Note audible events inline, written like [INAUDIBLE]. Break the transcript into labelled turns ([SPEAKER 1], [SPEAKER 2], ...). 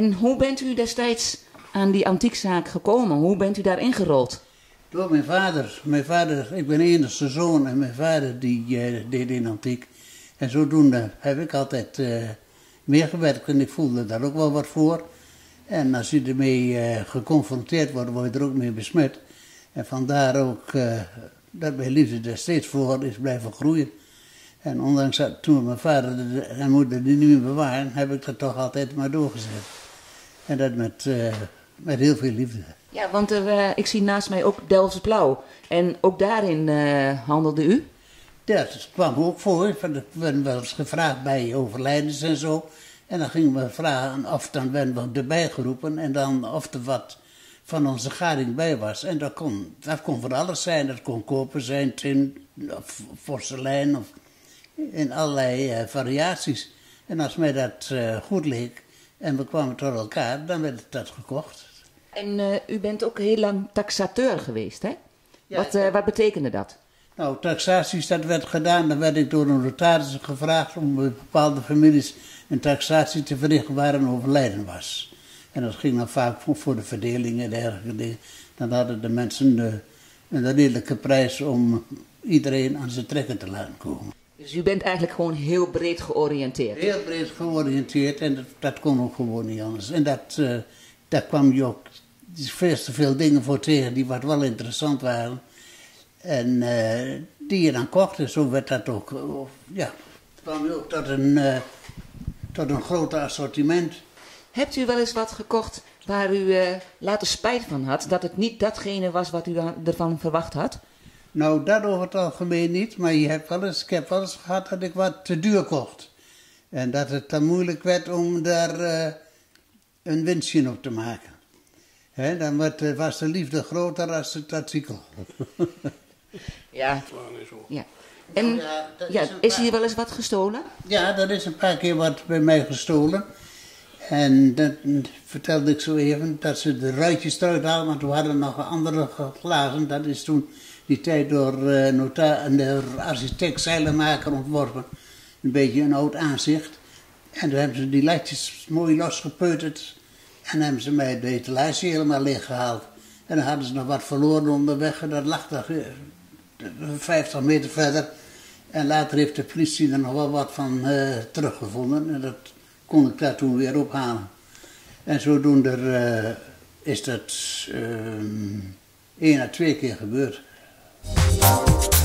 [SPEAKER 1] En hoe bent u destijds aan die antiekzaak gekomen? Hoe bent u daarin gerold?
[SPEAKER 2] Door mijn vader. Mijn vader, ik ben enigste zoon en mijn vader die uh, deed in antiek. En zodoende heb ik altijd uh, meegewerkt en ik voelde daar ook wel wat voor. En als je ermee uh, geconfronteerd wordt, word je er ook mee besmet. En vandaar ook dat mijn liefde er steeds voor is blijven groeien. En ondanks dat toen mijn vader en moeder die niet meer bewaren, heb ik dat toch altijd maar doorgezet. En dat met, uh, met heel veel liefde.
[SPEAKER 1] Ja, want er, uh, ik zie naast mij ook Delftse Blauw. En ook daarin uh, handelde u?
[SPEAKER 2] Dat kwam ook voor. We werden wel eens gevraagd bij overlijdens en zo. En dan gingen we vragen of dan werden we erbij geroepen. En dan of er wat van onze gading bij was. En dat kon, dat kon voor alles zijn. Dat kon koper zijn, tin of porselein of in allerlei variaties. En als mij dat goed leek en we kwamen tot elkaar, dan werd dat gekocht.
[SPEAKER 1] En uh, u bent ook heel lang taxateur geweest, hè? Ja, wat, wat betekende dat?
[SPEAKER 2] Nou, taxaties, dat werd gedaan. Dan werd ik door een notaris gevraagd om bij bepaalde families een taxatie te verrichten waar een overlijden was. En dat ging dan vaak voor de verdelingen en dergelijke dingen. Dan hadden de mensen de, een redelijke prijs om iedereen aan zijn trekken te laten komen.
[SPEAKER 1] Dus u bent eigenlijk gewoon heel breed georiënteerd?
[SPEAKER 2] Heel breed georiënteerd en dat, dat kon ook gewoon niet anders. En dat, uh, daar kwam je ook veel te veel dingen voor tegen die wat wel interessant waren. En uh, die je dan kocht en zo werd dat ook, uh, ja, kwam je ook tot een, tot een groter assortiment.
[SPEAKER 1] Hebt u wel eens wat gekocht waar u later spijt van had, dat het niet datgene was wat u ervan verwacht had?
[SPEAKER 2] Nou, dat over het algemeen niet, maar je hebt wel eens, ik heb wel eens gehad dat ik wat te duur kocht. En dat het dan moeilijk werd om daar uh, een winstje op te maken. He, dan werd, was de liefde groter dan het artikel. [LAUGHS]
[SPEAKER 1] ja. ja. En ja, ja, is, is hier wel eens wat gestolen?
[SPEAKER 2] Ja, er is een paar keer wat bij mij gestolen. En dat vertelde ik zo even, dat ze de ruitjes eruit haalden, want we hadden nog andere glazen. Dat is toen die tijd door uh, nota de architect Zeilenmaker ontworpen. Een beetje een oud aanzicht. En toen hebben ze die lijtjes mooi losgepeuterd. En hebben ze mij de etalage helemaal leeggehaald. En dan hadden ze nog wat verloren onderweg. En dat lag daar 50 meter verder. En later heeft de politie er nog wel wat van uh, teruggevonden. En dat kon ik daar toen weer ophalen. En zodoende uh, is dat één à twee keer gebeurd. Thank you.